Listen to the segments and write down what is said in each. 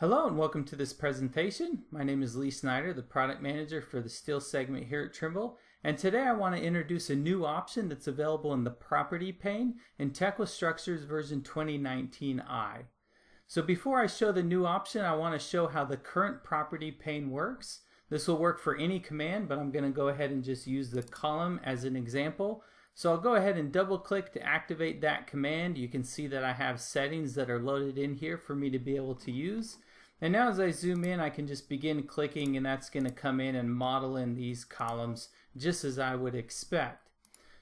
Hello and welcome to this presentation. My name is Lee Snyder, the product manager for the steel segment here at Trimble. And today I want to introduce a new option that's available in the property pane in Tekla Structures version 2019i. So before I show the new option, I want to show how the current property pane works. This will work for any command, but I'm going to go ahead and just use the column as an example. So I'll go ahead and double click to activate that command. You can see that I have settings that are loaded in here for me to be able to use. And now as I zoom in, I can just begin clicking and that's going to come in and model in these columns just as I would expect.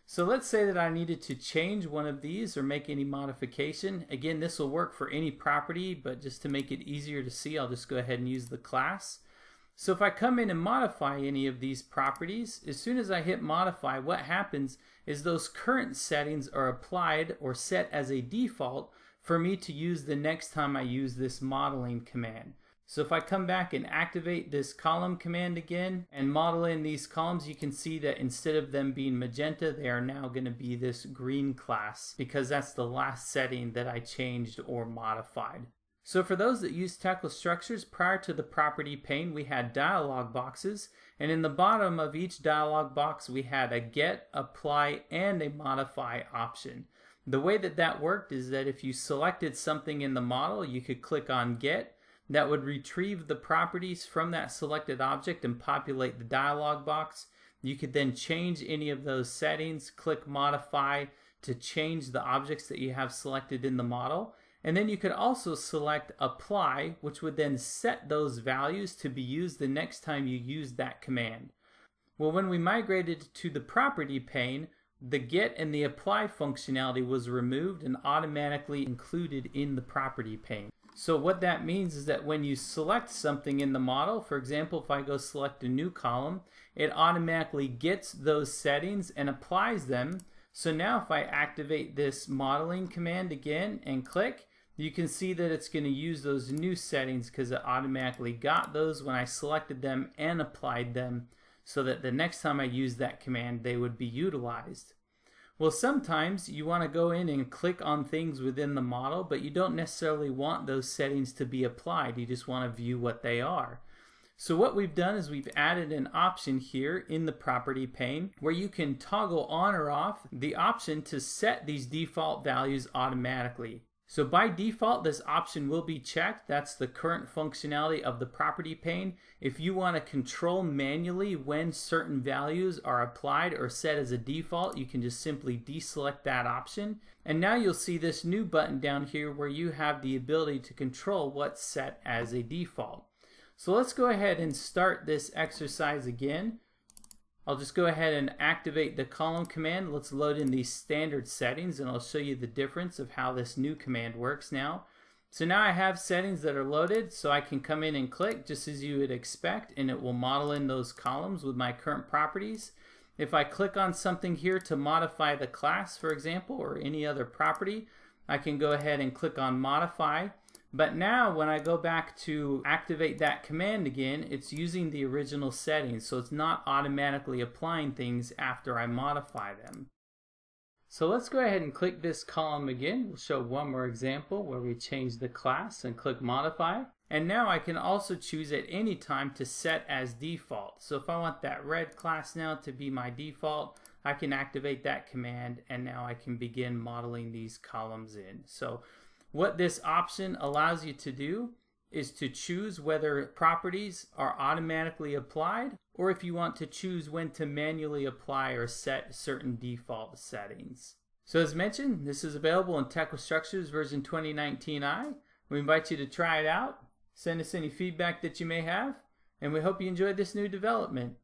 So let's say that I needed to change one of these or make any modification. Again, this will work for any property, but just to make it easier to see, I'll just go ahead and use the class. So if I come in and modify any of these properties, as soon as I hit modify, what happens is those current settings are applied or set as a default for me to use the next time I use this modeling command. So if I come back and activate this column command again and model in these columns, you can see that instead of them being magenta, they are now going to be this green class because that's the last setting that I changed or modified. So for those that use Tekla structures, prior to the property pane, we had dialog boxes, and in the bottom of each dialog box, we had a get, apply, and a modify option. The way that that worked is that if you selected something in the model, you could click on Get. That would retrieve the properties from that selected object and populate the dialog box. You could then change any of those settings, click Modify to change the objects that you have selected in the model. And then you could also select Apply, which would then set those values to be used the next time you use that command. Well, when we migrated to the Property pane, the get and the apply functionality was removed and automatically included in the property pane. So what that means is that when you select something in the model, for example, if I go select a new column, it automatically gets those settings and applies them. So now if I activate this modeling command again and click, you can see that it's going to use those new settings because it automatically got those when I selected them and applied them so that the next time I use that command they would be utilized. Well, sometimes you want to go in and click on things within the model, but you don't necessarily want those settings to be applied. You just want to view what they are. So what we've done is we've added an option here in the property pane where you can toggle on or off the option to set these default values automatically. So by default, this option will be checked. That's the current functionality of the property pane. If you want to control manually when certain values are applied or set as a default, you can just simply deselect that option. And now you'll see this new button down here where you have the ability to control what's set as a default. So let's go ahead and start this exercise again. I'll just go ahead and activate the column command. Let's load in these standard settings and I'll show you the difference of how this new command works now. So now I have settings that are loaded so I can come in and click just as you would expect and it will model in those columns with my current properties. If I click on something here to modify the class for example or any other property I can go ahead and click on modify but now when I go back to activate that command again, it's using the original settings, so it's not automatically applying things after I modify them. So let's go ahead and click this column again. We'll show one more example where we change the class and click modify. And now I can also choose at any time to set as default. So if I want that red class now to be my default, I can activate that command and now I can begin modeling these columns in. So what this option allows you to do is to choose whether properties are automatically applied or if you want to choose when to manually apply or set certain default settings. So as mentioned, this is available in Tekla Structures version 2019i. We invite you to try it out, send us any feedback that you may have, and we hope you enjoyed this new development.